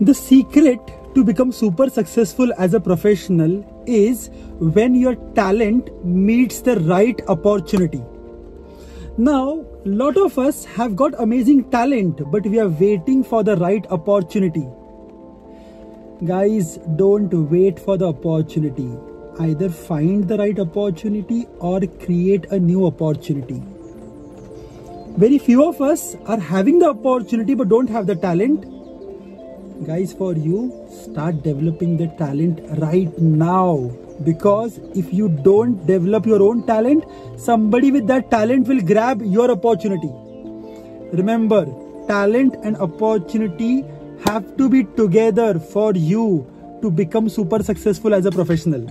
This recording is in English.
The secret to become super successful as a professional is when your talent meets the right opportunity. Now, lot of us have got amazing talent, but we are waiting for the right opportunity. Guys, don't wait for the opportunity. Either find the right opportunity or create a new opportunity. Very few of us are having the opportunity but don't have the talent guys for you start developing the talent right now. Because if you don't develop your own talent somebody with that talent will grab your opportunity. Remember talent and opportunity have to be together for you to become super successful as a professional